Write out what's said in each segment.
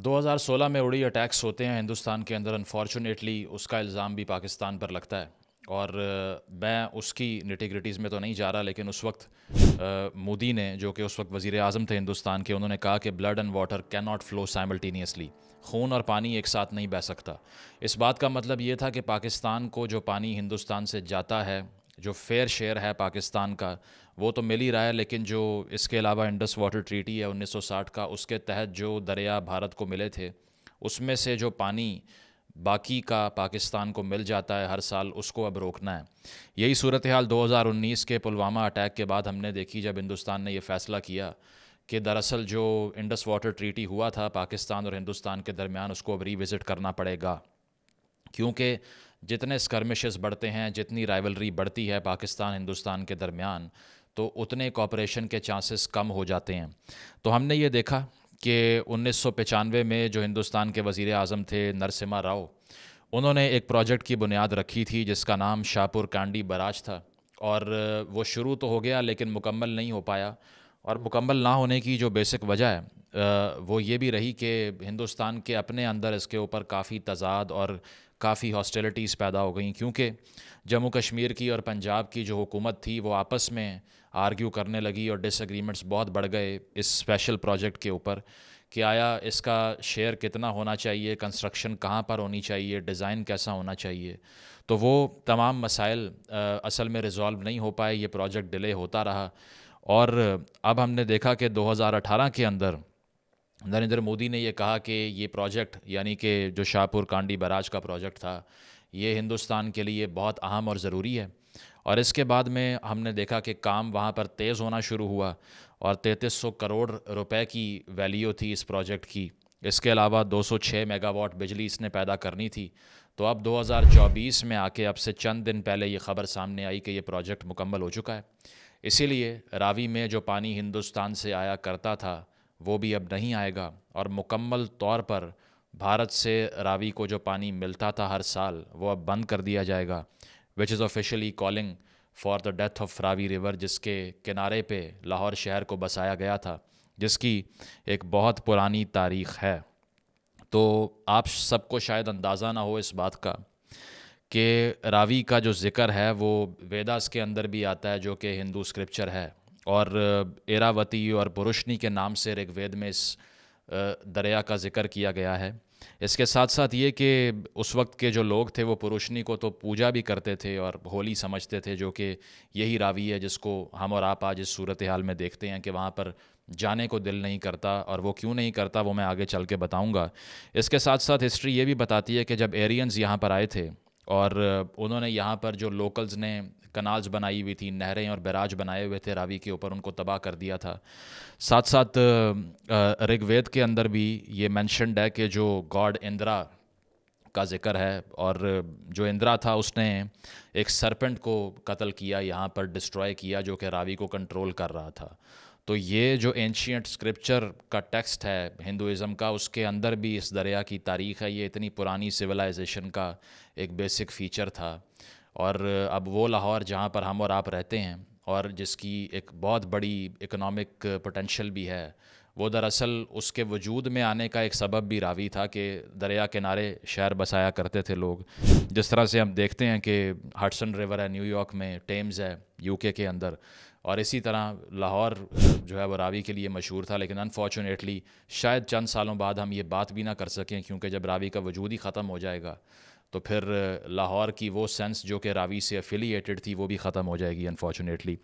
2016 में उड़ी अटैक्स होते हैं हिंदुस्तान के अंदर। अनफॉर्चुनेटली उसका इल्ज़ाम भी पाकिस्तान पर लगता है। और मैं उसकी निटिग्रिटीज़ में तो नहीं जा रहा, लेकिन उस वक्त मोदी ने, जो कि उस वक्त वज़ी अजम थे हिंदुस्तान के, उन्होंने कहा कि blood and water can not flow simultaneously खून और पानी एक साथ नहीं बह सकता। इस बात का मतलब ये था कि पाकिस्तान को जो पानी हिंदुस्तान से जाता है जो फेयर शेयर है पाकिस्तान का, वो तो मिल ही रहा है, लेकिन जो इसके अलावा इंडस वाटर ट्रीटी है 1960 का, उसके तहत जो दरिया भारत को मिले थे, उसमें से जो पानी बाकी का पाकिस्तान को मिल जाता है हर साल, उसको अब रोकना है। यही सूरत हाल 2019 के पुलवामा अटैक के बाद हमने देखी जब हिंदुस्तान ने यह फ़ैसला किया कि दरअसल जो इंडस वाटर ट्रीटी हुआ था पाकिस्तान और हिंदुस्तान के दरमियान, उसको अब रीविज़िट करना पड़ेगा। क्योंकि जितने स्कर्मिशेस बढ़ते हैं, जितनी राइवलरी बढ़ती है पाकिस्तान हिंदुस्तान के दरमियान तो उतने कॉपरेशन के चांसेस कम हो जाते हैं। तो हमने ये देखा कि उन्नीस में जो हिंदुस्तान के वज़ी अजम थे नरसिम्हा राव, उन्होंने एक प्रोजेक्ट की बुनियाद रखी थी जिसका नाम शाहपुर कांडी बराज था। और वो शुरू तो हो गया, लेकिन मुकम्मल नहीं हो पाया। और मुकम्मल ना होने की जो बेसिक वजह है वो ये भी रही कि हिंदुस्तान के अपने अंदर इसके ऊपर काफ़ी तजाद और काफ़ी हॉस्टिलिटीज़ पैदा हो गई, क्योंकि जम्मू कश्मीर की और पंजाब की जो हुकूमत थी, वो आपस में आर्ग्यू करने लगी और डिसएग्रीमेंट्स बहुत बढ़ गए इस स्पेशल प्रोजेक्ट के ऊपर कि आया, इसका शेयर कितना होना चाहिए कंस्ट्रक्शन कहाँ पर होनी चाहिए डिज़ाइन कैसा होना चाहिए। तो वो तमाम मसाइल असल में रिज़ॉल्व नहीं हो पाए, ये प्रोजेक्ट डिले होता रहा। और अब हमने देखा कि 2018 के अंदर नरेंद्र मोदी ने ये कहा कि ये प्रोजेक्ट, यानी कि जो शाहपुर कांडी बराज का प्रोजेक्ट था, ये हिंदुस्तान के लिए बहुत अहम और ज़रूरी है। और इसके बाद में हमने देखा कि काम वहाँ पर तेज़ होना शुरू हुआ और तैंतीस करोड़ रुपए की वैल्यू थी इस प्रोजेक्ट की। इसके अलावा 206 मेगावाट बिजली इसने पैदा करनी थी। तो अब 2024 में आके अब से चंद दिन पहले ये ख़बर सामने आई कि ये प्रोजेक्ट मुकम्मल हो चुका है। इसीलिए रावी में जो पानी हिंदुस्तान से आया करता था वो भी अब नहीं आएगा। और मुकम्मल तौर पर भारत से रावी को जो पानी मिलता था हर साल, वो अब बंद कर दिया जाएगा which is officially calling for the death of Ravi river जिसके किनारे पे लाहौर शहर को बसाया गया था, जिसकी एक बहुत पुरानी तारीख़ है। तो आप सबको शायद अंदाज़ा ना हो इस बात का कि रावी का जो ज़िक्र है, वो वेदास के अंदर भी आता है, जो कि हिंदू स्क्रिप्चर है। और एरावती और पुरुषनी के नाम से ऋग्वेद में इस दरिया का ज़िक्र किया गया है। इसके साथ साथ ये कि उस वक्त के जो लोग थे वो पुरुषनी को तो पूजा भी करते थे और होली समझते थे, जो कि यही रावी है जिसको हम और आप आज इस सूरत हाल में देखते हैं कि वहाँ पर जाने को दिल नहीं करता और वो क्यों नहीं करता वो मैं आगे चल के बताऊँगा। इसके साथ साथ हिस्ट्री ये भी बताती है कि जब एरियंस यहाँ पर आए थे और उन्होंने यहाँ पर जो लोकल्स ने कनाल्स बनाई हुई थी, नहरें और बैराज बनाए हुए थे, रावी के ऊपर उनको तबाह कर दिया था। साथ साथ ऋग्वेद के अंदर भी ये मैंशनड है कि जो गॉड इंद्रा का ज़िक्र है और जो इंद्रा था, उसने एक सरपेंट को कत्ल किया, यहाँ पर डिस्ट्रॉय किया, जो कि रावी को कंट्रोल कर रहा था। तो ये जो एंशियंट स्क्रिप्चर का टेक्स्ट है हिंदुज़म का, उसके अंदर भी इस दरिया की तारीख़ है। ये इतनी पुरानी सिविलाइजेशन का एक बेसिक फ़ीचर था। और अब वो लाहौर जहाँ पर हम और आप रहते हैं और जिसकी एक बहुत बड़ी इकोनॉमिक पोटेंशियल भी है, वो दरअसल उसके वजूद में आने का एक सबब भी रावी था कि दरिया किनारे शहर बसाया करते थे लोग। जिस तरह से हम देखते हैं कि हटसन रिवर है न्यूयॉर्क में टेम्स है यूके के अंदर। और इसी तरह लाहौर जो है वो रावी के लिए मशहूर था, लेकिन अनफॉर्चुनेटली शायद चंद सालों बाद हम ये बात भी ना कर सकें, क्योंकि जब रावी का वजूद ही ख़त्म हो जाएगा तो फिर लाहौर की वो सेंस जो कि रावी से एफिलिएटेड थी वो भी ख़त्म हो जाएगी अनफॉर्चुनेटली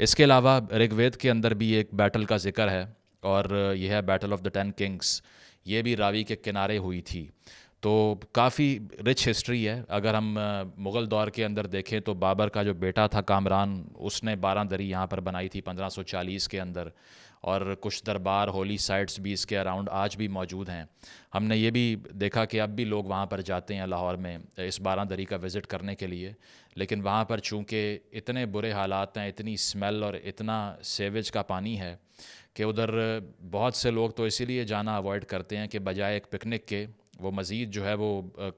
इसके अलावा ऋग्वेद के अंदर भी एक बैटल का ज़िक्र है और यह है battle of the ten kings ये भी रावी के किनारे हुई थी। तो काफ़ी रिच हिस्ट्री है। अगर हम मुग़ल दौर के अंदर देखें तो बाबर का जो बेटा था कामरान उसने बारह दरी यहाँ पर बनाई थी 1540 के अंदर। और कुछ दरबार, होली साइट्स भी इसके अराउंड आज भी मौजूद हैं। हमने ये भी देखा कि अब भी लोग वहाँ पर जाते हैं लाहौर में इस बारह दरी का विज़िट करने के लिए। लेकिन वहाँ पर चूँकि इतने बुरे हालात हैं, इतनी स्मेल और इतना सेवेज का पानी है कि उधर बहुत से लोग तो इसीलिए जाना अवॉइड करते हैं कि बजाय एक पिकनिक के वो मज़ीद जो है वो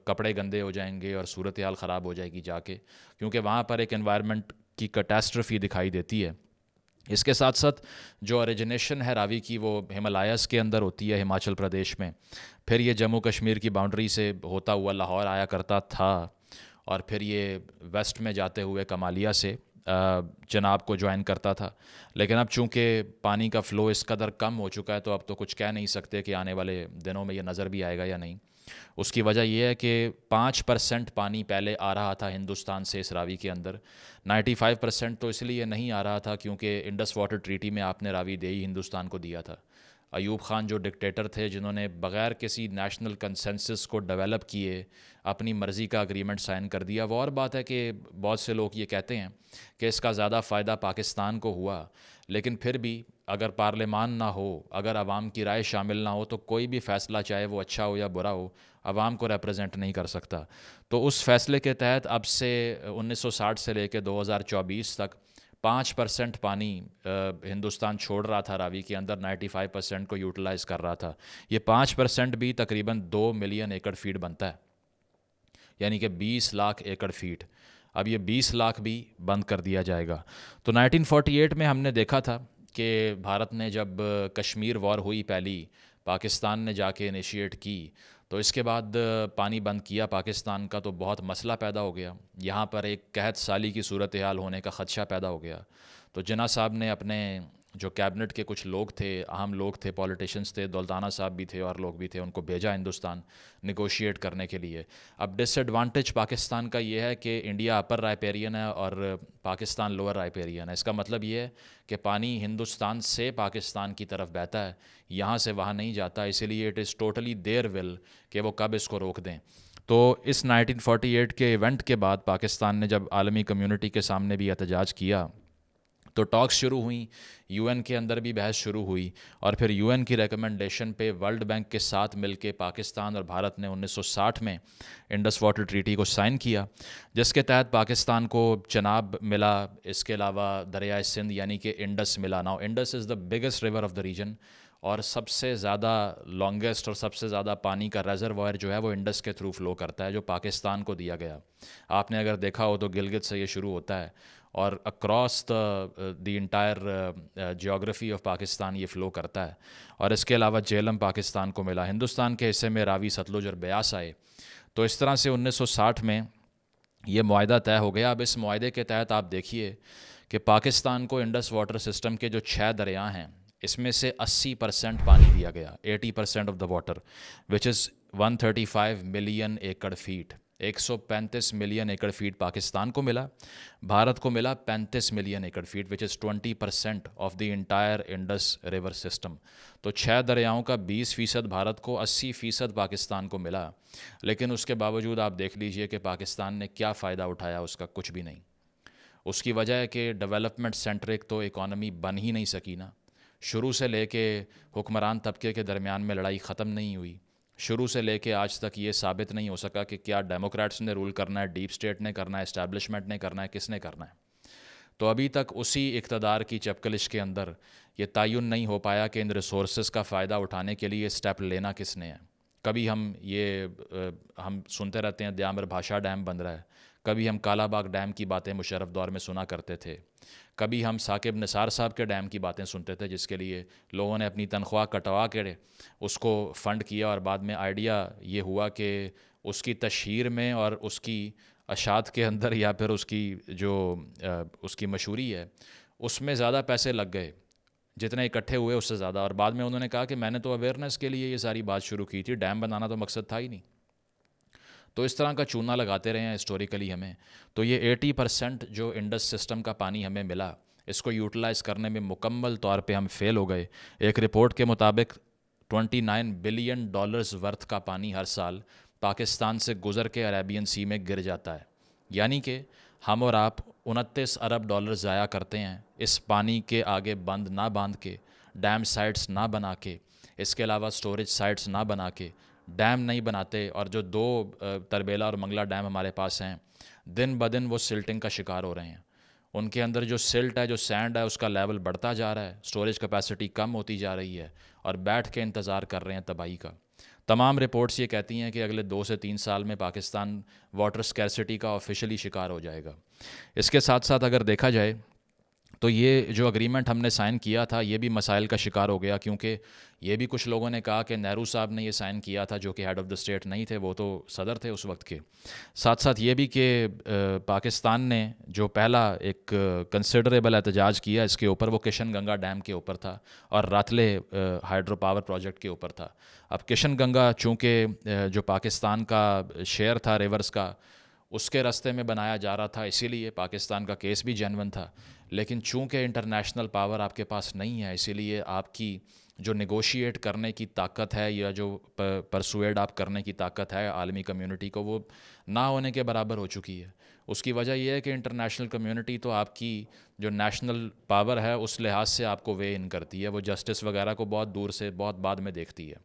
कपड़े गंदे हो जाएँगे और सूरत हाल ख़राब हो जाएगी जाके। क्योंकि वहाँ पर एक इन्वायरमेंट की कैटेस्ट्रफी दिखाई देती है। इसके साथ साथ जो ओरिजिनेशन है रावी की, वो हिमालयस के अंदर होती है हिमाचल प्रदेश में। फिर ये जम्मू कश्मीर की बाउंड्री से होता हुआ लाहौर आया करता था और फिर ये वेस्ट में जाते हुए कमालिया से जनाब को ज्वाइन करता था। लेकिन अब चूँकि पानी का फ़्लो इस कदर कम हो चुका है तो अब तो कुछ कह नहीं सकते कि आने वाले दिनों में ये नज़र भी आएगा या नहीं। उसकी वजह यह है कि पाँच परसेंट पानी पहले आ रहा था हिंदुस्तान से इस रावी के अंदर। नाइन्टी फाइव परसेंट तो इसलिए नहीं आ रहा था क्योंकि इंडस वाटर ट्रीटी में आपने रावी दे ही हिंदुस्तान को दिया था। अयूब ख़ान जो डिक्टेटर थे, जिन्होंने बग़ैर किसी नेशनल कंसेंसस को डेवलप किए, अपनी मर्ज़ी का अग्रीमेंट साइन कर दिया। वो और बात है कि बहुत से लोग ये कहते हैं कि इसका ज़्यादा फ़ायदा पाकिस्तान को हुआ, लेकिन फिर भी अगर पार्लियामान ना हो, अगर आवाम की राय शामिल ना हो तो कोई भी फ़ैसला, चाहे वो अच्छा हो या बुरा हो, आवाम को रिप्रेजेंट नहीं कर सकता। तो उस फैसले के तहत अब से 1960 से लेकर 2024 तक पाँच परसेंट पानी हिंदुस्तान छोड़ रहा था रावी के अंदर 95 परसेंट को यूटिलाइज़ कर रहा था। ये पाँच परसेंट भी तकरीबन दो मिलियन एकड़ फीट बनता है। यानी कि 20 लाख एकड़ फीट। अब ये 20 लाख भी बंद कर दिया जाएगा। तो 1948 में हमने देखा था कि भारत ने जब कश्मीर वॉर हुई पहली, पाकिस्तान ने जाके इनिशिएट की तो इसके बाद पानी बंद किया पाकिस्तान का तो बहुत मसला पैदा हो गया। यहाँ पर एक कहत साली की सूरत हाल होने का ख़दशा पैदा हो गया। तो जना साहब ने अपने जो कैबिनेट के कुछ लोग थे, अहम लोग थे, पॉलिटिशियंस थे, दौलताना साहब भी थे और लोग भी थे, उनको भेजा हिंदुस्तान निगोशिएट करने के लिए। अब डिसएडवांटेज पाकिस्तान का ये है कि इंडिया अपर राइपेरियन है और पाकिस्तान लोअर राइपेरियन है। इसका मतलब ये है कि पानी हिंदुस्तान से पाकिस्तान की तरफ़ बहता है, यहाँ से वहाँ नहीं जाता, इसीलिए it is totally there will कि वो कब इसको रोक दें। तो इस 1948 के इवेंट के बाद पाकिस्तान ने जब आलमी कम्युनिटी के सामने भी एहतजाज किया तो टॉक्स शुरू हुई यूएन के अंदर भी बहस शुरू हुई और फिर यूएन की रिकमेंडेशन पे वर्ल्ड बैंक के साथ मिलके पाकिस्तान और भारत ने 1960 में इंडस वाटर ट्रीटी को साइन किया, जिसके तहत पाकिस्तान को चनाब मिला, इसके अलावा दरिया सिंध यानी कि इंडस मिला। Now Indus is the biggest river of the region और सबसे ज़्यादा लॉन्गेस्ट और सबसे ज़्यादा पानी का रेजरवायर जो है वो इंडस के थ्रू फ्लो करता है, जो पाकिस्तान को दिया गया। आपने अगर देखा हो तो गिलगित से ये शुरू होता है। और across the the entire geography of Pakistan ये फ़्लो करता है। और इसके अलावा जेलम पाकिस्तान को मिला। हिंदुस्तान के हिस्से में रावी सतलुज और ब्यास आए। तो इस तरह से 1960 में ये माहा तय हो गया। अब इस माहे के तहत आप देखिए कि पाकिस्तान को इंडस वाटर सिस्टम के जो छः दरिया हैं, इसमें से 80 परसेंट पानी दिया गया। 80 percent of the water which is 135 million acre feet 135 million acre feet Pakistan को मिला। भारत को मिला 35 million acre feet which is 20 percent of the entire Indus river system तो छः दरियाओं का 20 फ़ीसद भारत को 80 फ़ीसद पाकिस्तान को मिला। लेकिन उसके बावजूद आप देख लीजिए कि पाकिस्तान ने क्या फ़ायदा उठाया, उसका कुछ भी नहीं। उसकी वजह है कि डेवलपमेंट सेंट्रिक तो इकॉनमी बन ही नहीं सकी ना। शुरू से लेके हुक्मरान तबके के दरमियान में लड़ाई ख़त्म नहीं हुई। शुरू से लेके आज तक ये साबित नहीं हो सका कि क्या डेमोक्रेट्स ने रूल करना है, डीप स्टेट ने करना है इस्टेब्लिशमेंट ने करना है, किसने करना है। तो अभी तक उसी इकतदार की चपकलिश के अंदर ये तयन नहीं हो पाया कि इन रिसोर्स का फ़ायदा उठाने के लिए स्टेप लेना किसने है। कभी हम ये हम सुनते रहते हैं द्यामर भाषा डैम बन रहा है। कभी हम कालाबाग डैम की बातें मुशरफ दौर में सुना करते थे। कभी हम साकिब निसार साहब के डैम की बातें सुनते थे, जिसके लिए लोगों ने अपनी तनख्वाह कटवा के उसको फ़ंड किया और बाद में आइडिया ये हुआ कि उसकी तशहर में और उसकी अशात के अंदर या फिर उसकी जो उसकी मशहूरी है, उसमें ज़्यादा पैसे लग गए, जितने इकट्ठे हुए उससे ज़्यादा। और बाद में उन्होंने कहा कि मैंने तो अवेयरनेस के लिए ये सारी बात शुरू की थी, डैम बनाना तो मकसद था ही नहीं। तो इस तरह का चूना लगाते रहे हैं हिस्टोरिकली हमें। तो ये 80 परसेंट जो इंडस सिस्टम का पानी हमें मिला, इसको यूटिलाइज़ करने में मुकम्मल तौर पे हम फेल हो गए। एक रिपोर्ट के मुताबिक 29 बिलियन डॉलर्स वर्थ का पानी हर साल पाकिस्तान से गुजर के अरेबियन सी में गिर जाता है। यानी कि हम और आप उनतीस अरब डॉलर ज़ाया करते हैं इस पानी के आगे बंद ना बाँध के डैम साइट्स ना बना के, इसके अलावा स्टोरेज साइट्स ना बना के डैम नहीं बनाते और जो दो तरबेला और मंगला डैम हमारे पास हैं, दिन ब दिन वो सिल्टिंग का शिकार हो रहे हैं। उनके अंदर जो सिल्ट है, जो सैंड है, उसका लेवल बढ़ता जा रहा है, स्टोरेज कैपेसिटी कम होती जा रही है और बैठ के इंतज़ार कर रहे हैं तबाही का। तमाम रिपोर्ट्स ये कहती हैं कि अगले दो से तीन साल में पाकिस्तान वाटर स्कैरसिटी का ऑफिशियली शिकार हो जाएगा। इसके साथ साथ अगर देखा जाए तो ये जो अग्रीमेंट हमने साइन किया था, ये भी मसाइल का शिकार हो गया, क्योंकि ये भी कुछ लोगों ने कहा कि नेहरू साहब ने ये साइन किया था, जो कि हेड ऑफ़ द स्टेट नहीं थे, वो तो सदर थे उस वक्त के। साथ साथ ये भी कि पाकिस्तान ने जो पहला एक कंसिडरेबल एहतजाज किया, इसके ऊपर वो किशन गंगा डैम के ऊपर था और रातले हाइड्रो पावर प्रोजेक्ट के ऊपर था। अब किशन गंगा चूँकि जो पाकिस्तान का शेयर था रिवर्स का, उसके रास्ते में बनाया जा रहा था, इसीलिए पाकिस्तान का केस भी जनवन था। लेकिन चूँकि इंटरनेशनल पावर आपके पास नहीं है, इसीलिए आपकी जो नेगोशिएट करने की ताकत है या जो परसुएड आप करने की ताकत है आलमी कम्युनिटी को, वो ना होने के बराबर हो चुकी है। उसकी वजह यह है कि इंटरनेशनल कम्युनिटी तो आपकी जो नेशनल पावर है, उस लिहाज से आपको वे इन करती है। वो जस्टिस वगैरह को बहुत दूर से, बहुत बाद में देखती है।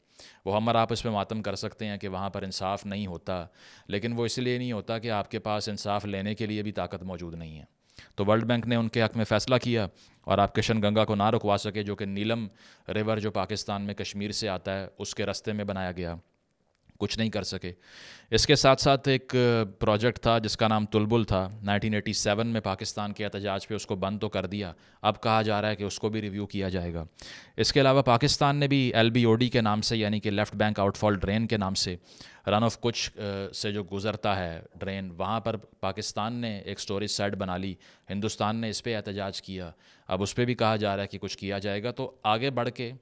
वो हम और आप इस पर मातम कर सकते हैं कि वहाँ पर इंसाफ नहीं होता, लेकिन वो इसलिए नहीं होता कि आपके पास इंसाफ लेने के लिए भी ताकत मौजूद नहीं है। तो वर्ल्ड बैंक ने उनके हक में फ़ैसला किया और आप किशन गंगा को ना रुकवा सके, जो कि नीलम रिवर, जो पाकिस्तान में कश्मीर से आता है, उसके रास्ते में बनाया गया। कुछ नहीं कर सके। इसके साथ साथ एक प्रोजेक्ट था जिसका नाम तुलबुल था। 1987 में पाकिस्तान के एहतजाज पे उसको बंद तो कर दिया। अब कहा जा रहा है कि उसको भी रिव्यू किया जाएगा। इसके अलावा पाकिस्तान ने भी एलबीओडी के नाम से, यानी कि लेफ़्ट बैंक आउटफॉल ड्रेन के नाम से रन ऑफ़ कुछ से जो गुज़रता है ड्रेन वहाँ पर पाकिस्तान ने एक स्टोरेज साइट बना ली। हिंदुस्तान ने इस पर एहतजाज किया। अब उस पर भी कहा जा रहा है कि कुछ किया जाएगा। तो आगे बढ़ के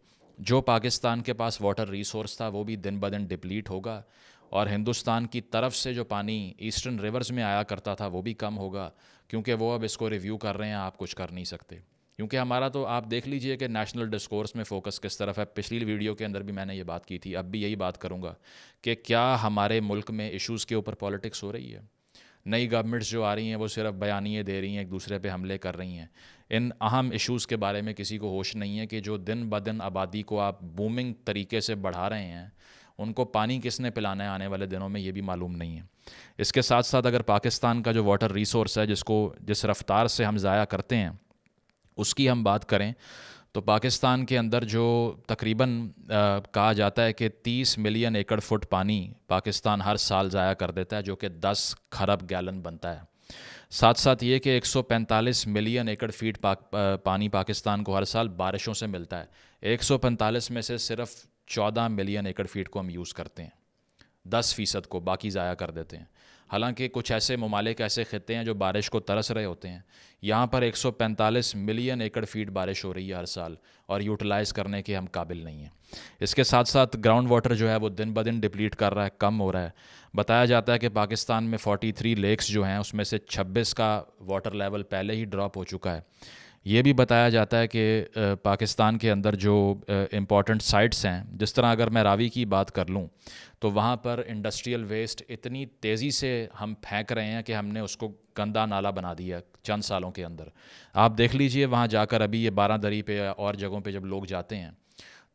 जो पाकिस्तान के पास वाटर रिसोर्स था, वो भी दिन ब दिन डिप्लीट होगा और हिंदुस्तान की तरफ़ से जो पानी ईस्टर्न रिवर्स में आया करता था, वो भी कम होगा, क्योंकि वो अब इसको रिव्यू कर रहे हैं, आप कुछ कर नहीं सकते। क्योंकि हमारा तो आप देख लीजिए कि नेशनल डिस्कोर्स में फ़ोकस किस तरफ़ है। पिछली वीडियो के अंदर भी मैंने ये बात की थी, अब भी यही बात करूँगा कि क्या हमारे मुल्क में इश्यूज़ के ऊपर पॉलिटिक्स हो रही है? नई गवर्नमेंट्स जो आ रही हैं, वो सिर्फ़ बयानिए दे रही हैं, एक दूसरे पे हमले कर रही हैं। इन अहम इश्यूज़ के बारे में किसी को होश नहीं है कि जो दिन ब दिन आबादी को आप बूमिंग तरीके से बढ़ा रहे हैं, उनको पानी किसने पिलाना है आने वाले दिनों में, ये भी मालूम नहीं है। इसके साथ साथ अगर पाकिस्तान का जो वाटर रिसोर्स है, जिसको, जिस रफ्तार से हम ज़ाया करते हैं, उसकी हम बात करें तो पाकिस्तान के अंदर जो तकरीबन कहा जाता है कि 30 मिलियन एकड़ फुट पानी पाकिस्तान हर साल ज़ाया कर देता है जो कि 10 खरब गैलन बनता है। साथ साथ ये कि 145 मिलियन एकड़ फीट पा, पानी पाकिस्तान को हर साल बारिशों से मिलता है। 145 में से सिर्फ़ 14 मिलियन एकड़ फीट को हम यूज़ करते हैं 10 फ़ीसद को बाकी ज़ाया कर देते हैं। हालाँकि कुछ ऐसे ममालिक, ऐसे खत्े हैं जो बारिश को तरस रहे होते हैं। यहाँ पर 145 मिलियन एकड़ फीट बारिश हो रही है हर साल और यूटिलाइज़ करने के हम काबिल नहीं हैं। इसके साथ साथ ग्राउंड वाटर जो है वो दिन ब दिन डिप्लीट कर रहा है, कम हो रहा है। बताया जाता है कि पाकिस्तान में 43 लेक्स जो हैं, उसमें से 26 का वाटर लेवल पहले ही ड्रॉप हो चुका है। ये भी बताया जाता है कि पाकिस्तान के अंदर जो इंपॉर्टेंट साइट्स हैं, जिस तरह अगर मैं रावी की बात कर लूँ तो वहाँ पर इंडस्ट्रियल वेस्ट इतनी तेज़ी से हम फेंक रहे हैं कि हमने उसको गंदा नाला बना दिया चंद सालों के अंदर। आप देख लीजिए वहाँ जाकर अभी ये बारह दरी पे और जगहों पे जब लोग जाते हैं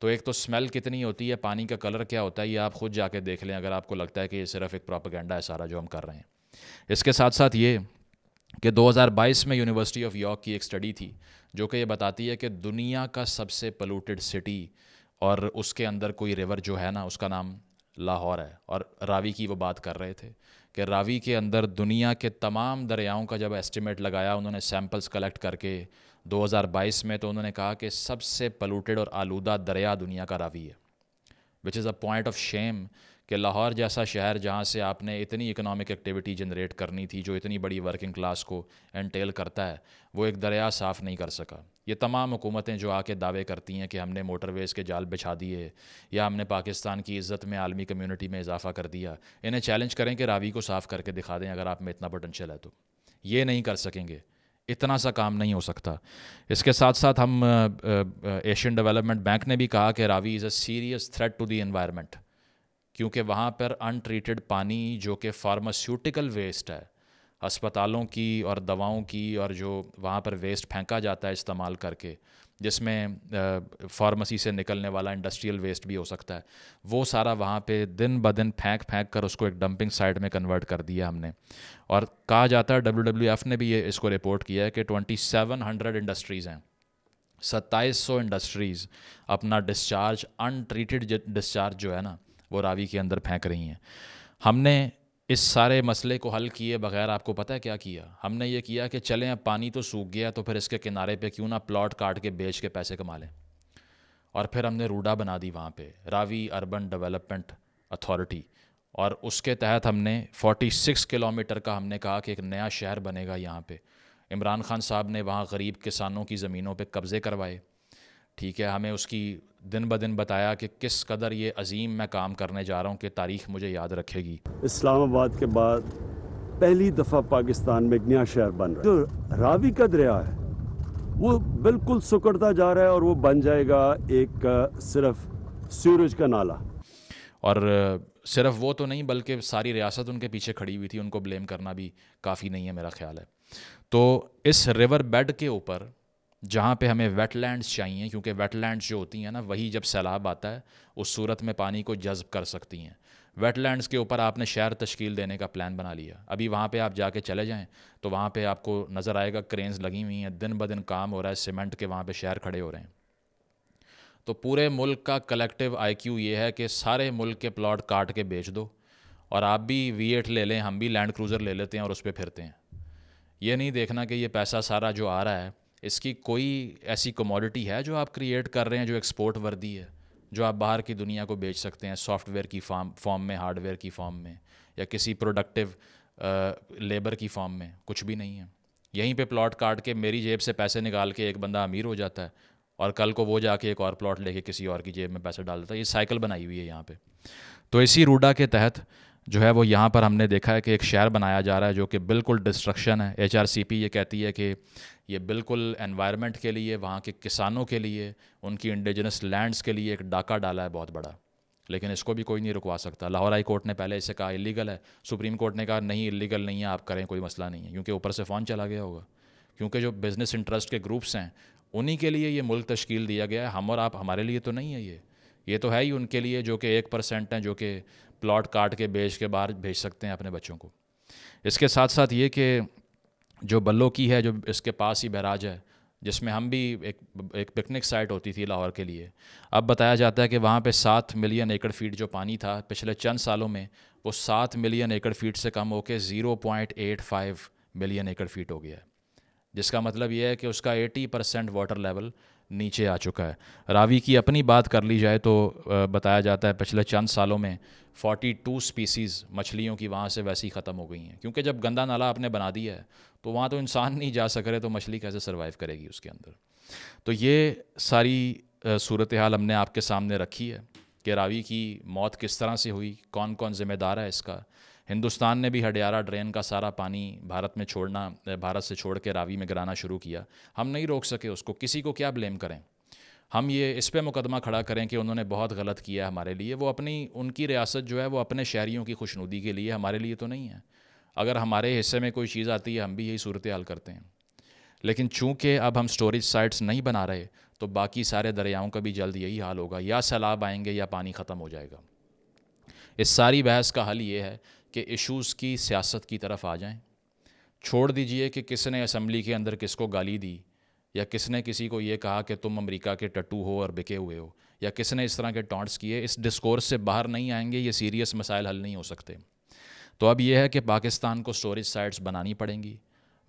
तो एक तो स्मेल कितनी होती है, पानी का कलर क्या होता है, ये आप ख़ुद जाके देख लें, अगर आपको लगता है कि ये सिर्फ़ एक प्रोपागेंडा है सारा जो हम कर रहे हैं। इसके साथ साथ ये कि 2022 में यूनिवर्सिटी ऑफ़ यॉर्क की एक स्टडी थी, जो कि ये बताती है कि दुनिया का सबसे पोलूटेड सिटी और उसके अंदर कोई रिवर जो है ना, उसका नाम लाहौर है। और रावी की वो बात कर रहे थे कि रावी के अंदर दुनिया के तमाम दरियाओं का जब एस्टिमेट लगाया, उन्होंने सैम्पल्स कलेक्ट करके 2022 में तो उन्होंने कहा कि सबसे पोलूटेड और आलूदा दरिया दुनिया का रावी है which is a point of shame कि लाहौर जैसा शहर जहाँ से आपने इतनी इकोनॉमिक एक्टिविटी जनरेट करनी थी, जो इतनी बड़ी वर्किंग क्लास को एंटेल करता है, वो एक दरिया साफ़ नहीं कर सका। ये तमाम हुकूमतें जो आके दावे करती हैं कि हमने मोटरवेज़ के जाल बिछा दिए, या हमने पाकिस्तान की इज़्ज़त में आलमी कम्यूनिटी में इजाफा कर दिया, इन्हें चैलेंज करें कि रावी को साफ़ करके दिखा दें, अगर आप में इतना पोटेंशियल है तो। ये नहीं कर सकेंगे। इतना सा काम नहीं हो सकता। इसके साथ साथ हम एशियन डेवलपमेंट बैंक ने भी कहा कि Ravi is a serious threat to the environment क्योंकि वहाँ पर अनट्रीटेड पानी जो कि फार्मास्यूटिकल वेस्ट है, अस्पतालों की और दवाओं की और जो वहाँ पर वेस्ट फेंका जाता है इस्तेमाल करके, जिसमें फार्मेसी से निकलने वाला इंडस्ट्रियल वेस्ट भी हो सकता है, वो सारा वहाँ पे दिन ब दिन फेंक फेंक कर उसको एक डंपिंग साइट में कन्वर्ट कर दिया हमने। और कहा जाता है डब्ल्यू डब्ल्यू एफ़ ने भी ये इसको रिपोर्ट किया है कि ट्वेंटी सेवन हंड्रेड इंडस्ट्रीज़ हैं। सत्ताईस सौ इंडस्ट्रीज़ अपना डिस्चार्ज अनट्रीटेड डिस्चार्ज जो है ना वो रावी के अंदर फेंक रही हैं। हमने इस सारे मसले को हल किए बगैर आपको पता है क्या किया? हमने ये किया कि चलें, अब पानी तो सूख गया तो फिर इसके किनारे पे क्यों ना प्लॉट काट के बेच के पैसे कमा लें। और फिर हमने रूडा बना दी वहाँ पे, रावी अर्बन डेवलपमेंट अथॉरिटी। और उसके तहत हमने 46 किलोमीटर का हमने कहा कि एक नया शहर बनेगा यहाँ पे। इमरान खान साहब ने वहाँ गरीब किसानों की ज़मीनों पे कब्ज़े करवाए। ठीक है हमें उसकी दिन ब दिन बताया कि किस कदर ये अजीम मैं काम करने जा रहा हूँ कि तारीख मुझे याद रखेगी। इस्लामाबाद के बाद पहली दफ़ा पाकिस्तान में एक नया शहर बन रहा है। जो रावी का दरिया है वो बिल्कुल सुकड़ता जा रहा है और वो बन जाएगा एक सिर्फ़ सूरज का नाला। और सिर्फ़ वो तो नहीं बल्कि सारी रियासत उनके पीछे खड़ी हुई थी उनको ब्लेम करना भी काफ़ी नहीं है मेरा ख्याल है। तो इस रिवर बेड के ऊपर जहाँ पे हमें वेटलैंड्स चाहिए, क्योंकि वेटलैंड्स जो होती हैं ना, वही जब सैलाब आता है, उस सूरत में पानी को जज्ब कर सकती हैं। वेटलैंड्स के ऊपर आपने शहर तश्कील देने का प्लान बना लिया। अभी वहाँ पे आप जाके चले जाएँ तो वहाँ पे आपको नज़र आएगा क्रेन्स लगी हुई हैं, दिन ब दिन काम हो रहा है सीमेंट के वहाँ पे शहर खड़े हो रहे हैं। तो पूरे मुल्क का कलेक्टिव आईक्यू ये है कि सारे मुल्क के प्लॉट काट के बेच दो, और आप भी वी एट ले लें, हम भी लैंड क्रूज़र ले लेते हैं और उस पर फिरते हैं। ये नहीं देखना कि ये पैसा सारा जो आ रहा है इसकी कोई ऐसी कमोडिटी है जो आप क्रिएट कर रहे हैं, जो एक्सपोर्ट वर्दी है, जो आप बाहर की दुनिया को बेच सकते हैं सॉफ्टवेयर की फॉर्म फॉर्म में हार्डवेयर की फॉर्म में, या किसी प्रोडक्टिव लेबर की फॉर्म में, कुछ भी नहीं है। यहीं पे प्लॉट काट के मेरी जेब से पैसे निकाल के एक बंदा अमीर हो जाता है, और कल को वो जाके एक और प्लॉट लेके किसी और की जेब में पैसे डाल देता है। ये साइकिल बनाई हुई है यहाँ पे। तो इसी रूडा के तहत जो है वो यहाँ पर हमने देखा है कि एक शहर बनाया जा रहा है जो कि बिल्कुल डिस्ट्रक्शन है। एचआरसीपी ये कहती है कि ये बिल्कुल एनवायरनमेंट के लिए, वहाँ के किसानों के लिए, उनकी इंडिजनस लैंड्स के लिए एक डाका डाला है बहुत बड़ा। लेकिन इसको भी कोई नहीं रुकवा सकता। लाहौर हाई कोर्ट ने पहले इसे कहा इलीगल है। सुप्रीम कोर्ट ने कहा, नहीं इलीगल नहीं है, आप करें, कोई मसला नहीं है। क्योंकि ऊपर से फ़ोन चला गया होगा। क्योंकि जो बिज़नेस इंटरेस्ट के ग्रुप्स हैं, उन्हीं के लिए ये मुल्क तश्कील दिया गया है। हम और आप, हमारे लिए तो नहीं है ये। ये तो है ही उनके लिए जो कि एक परसेंट हैं, जो कि प्लॉट काट के बेच के बाहर भेज सकते हैं अपने बच्चों को। इसके साथ साथ ये कि जो बल्लो की है, जो इसके पास ही बैराज है, जिसमें हम भी एक एक पिकनिक साइट होती थी लाहौर के लिए। अब बताया जाता है कि वहाँ पे सात मिलियन एकड़ फीट जो पानी था पिछले चंद सालों में, वो सात मिलियन एकड़ फीट से कम होकर zero point eight five million acre feet हो गया है। जिसका मतलब ये है कि उसका एटी परसेंट वाटर लेवल नीचे आ चुका है। रावी की अपनी बात कर ली जाए तो बताया जाता है पिछले चंद सालों में 42 स्पीसीज़ मछलियों की वहाँ से वैसी ख़त्म हो गई हैं। क्योंकि जब गंदा नाला आपने बना दिया है तो वहाँ तो इंसान नहीं जा सक रहे तो मछली कैसे सर्वाइव करेगी उसके अंदर? तो ये सारी सूरत हाल हमने आपके सामने रखी है कि रावी की मौत किस तरह से हुई कौन कौन ज़िम्मेदार है इसका हिंदुस्तान ने भी हडियारा ड्रेन का सारा पानी भारत में छोड़ना भारत से छोड़ के रावी में गिराना शुरू किया। हम नहीं रोक सके उसको, किसी को क्या ब्लेम करें? हम ये, इस पर मुकदमा खड़ा करें कि उन्होंने बहुत गलत किया है हमारे लिए। वो अपनी, उनकी रियासत जो है वो अपने शहरीों की खुशनुदी के लिए हमारे लिए तो नहीं है। अगर हमारे हिस्से में कोई चीज़ आती है, हम भी यही सूरत हाल करते हैं। लेकिन चूँकि अब हम स्टोरेज साइट्स नहीं बना रहे तो बाकी सारे दरियाओं का भी जल्द यही हाल होगा। या सैलाब आएँगे या पानी ख़त्म हो जाएगा। इस सारी बहस का हल ये है कि इश्यूज़ की सियासत की तरफ़ आ जाएँ। छोड़ दीजिए कि किसने असम्बली के अंदर किसको गाली दी, या किसने किसी को ये कहा कि तुम अमेरिका के टट्टू हो और बिके हुए हो, या किसने इस तरह के टॉन्ट्स किए। इस डिस्कोर्स से बाहर नहीं आएँगे, ये सीरियस मसाइल हल नहीं हो सकते। तो अब यह है कि पाकिस्तान को स्टोरेज साइट्स बनानी पड़ेंगी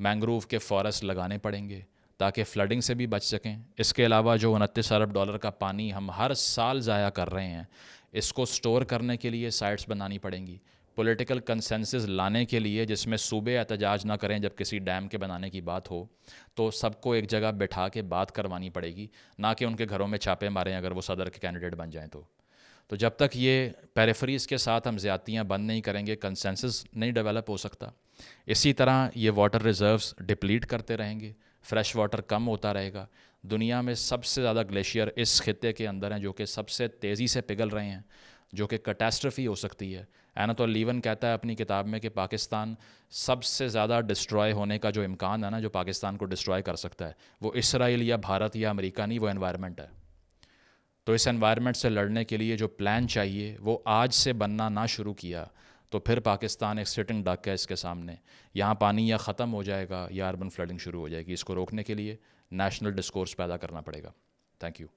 मैंग्रोव के फॉरेस्ट लगाने पड़ेंगे, ताकि फ्लडिंग से भी बच सकें। इसके अलावा जो उनतीस अरब डॉलर का पानी हम हर साल ज़ाया कर रहे हैं, इसको स्टोर करने के लिए साइट्स बनानी पड़ेंगी। पॉलिटिकल कंसेंसस लाने के लिए जिसमें सूबे एहतजाज ना करें जब किसी डैम के बनाने की बात हो तो सबको एक जगह बैठा के बात करवानी पड़ेगी, ना कि उनके घरों में छापे मारें अगर वो सदर के कैंडिडेट बन जाएँ तो। तो जब तक ये पेरेफरीज के साथ हम ज़्यादतियाँ बंद नहीं करेंगे कंसेंसस नहीं डेवलप हो सकता। इसी तरह ये वाटर रिज़र्व्स डिप्लीट करते रहेंगे फ्रेश वाटर कम होता रहेगा। दुनिया में सबसे ज़्यादा ग्लेशियर इस खत्े के अंदर हैं जो कि सबसे तेज़ी से पिघल रहे हैं। जो कि कटेस्ट्रफी हो सकती है। तो लीवन कहता है अपनी किताब में कि पाकिस्तान सबसे ज़्यादा डिस्ट्रॉय होने का जो इम्कान है ना, जो पाकिस्तान को डिस्ट्रॉय कर सकता है, वो इसराइल या भारत या अमेरिका नहीं, वो एनवायरनमेंट है। तो इस एनवायरनमेंट से लड़ने के लिए जो प्लान चाहिए, वो आज से बनना ना शुरू किया तो फिर पाकिस्तान एक सिटिंग डक है इसके सामने। यहाँ पानी या ख़त्म हो जाएगा, या अर्बन फ्लडिंग शुरू हो जाएगी। इसको रोकने के लिए नेशनल डिस्कोर्स पैदा करना पड़ेगा। Thank you